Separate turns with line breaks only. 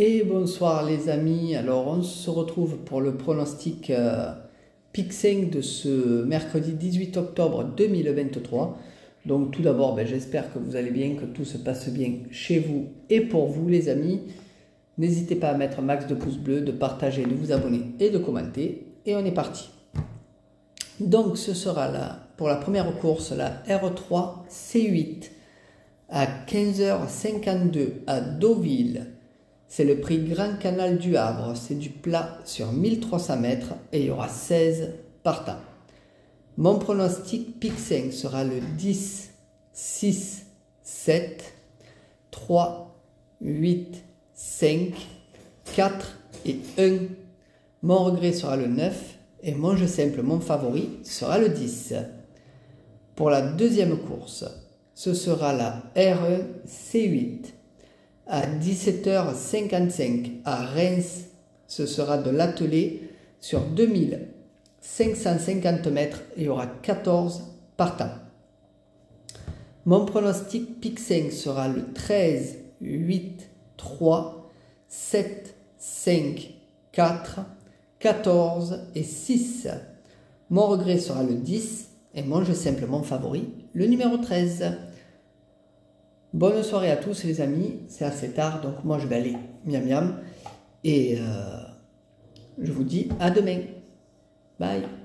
Et bonsoir les amis, alors on se retrouve pour le pronostic euh, Pic 5 de ce mercredi 18 octobre 2023. Donc tout d'abord, ben, j'espère que vous allez bien, que tout se passe bien chez vous et pour vous les amis. N'hésitez pas à mettre un max de pouces bleus, de partager, de vous abonner et de commenter. Et on est parti. Donc ce sera là pour la première course, la R3 C8 à 15h52 à Deauville. C'est le prix Grand Canal du Havre. C'est du plat sur 1300 mètres et il y aura 16 partants. Mon pronostic pic 5 sera le 10, 6, 7, 3, 8, 5, 4 et 1. Mon regret sera le 9 et mon jeu simple, mon favori, sera le 10. Pour la deuxième course, ce sera la R1 C8 à 17h55 à Reims. Ce sera de l'atelier sur 2550 mètres. Il y aura 14 partants. Mon pronostic pic 5 sera le 13, 8, 3, 7, 5, 4, 14 et 6. Mon regret sera le 10 et mon jeu simple, mon favori, le numéro 13. Bonne soirée à tous les amis, c'est assez tard donc moi je vais aller miam miam. Et euh, je vous dis à demain. Bye